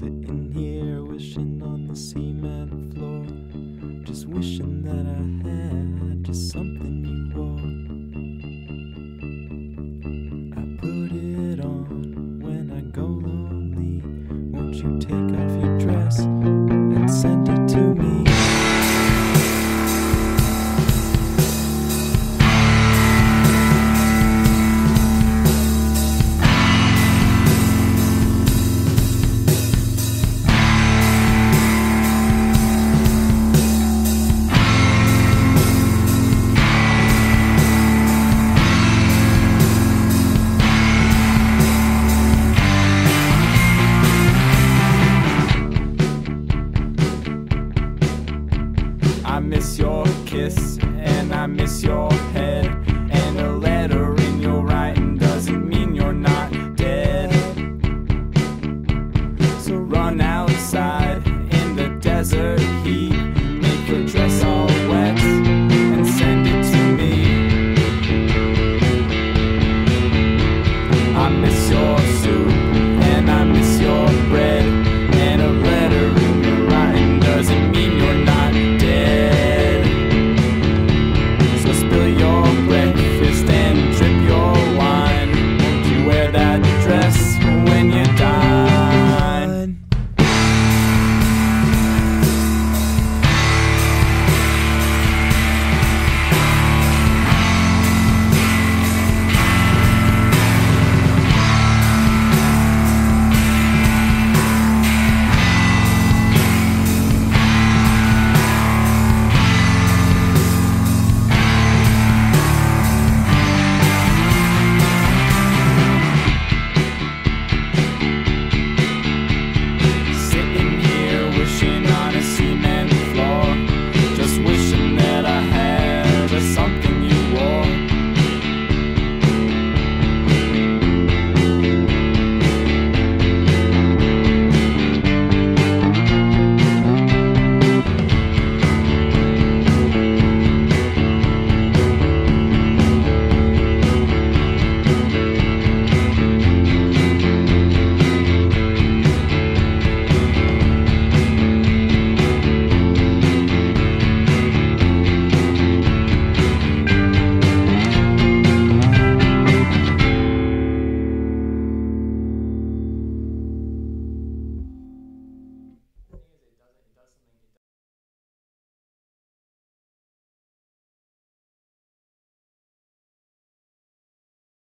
Sitting here wishing on the cement floor. Just wishing that I had just something you wore. I put it on when I go lonely. Won't you take and I miss your head. And a letter in your writing doesn't mean you're not dead. So run outside in the desert.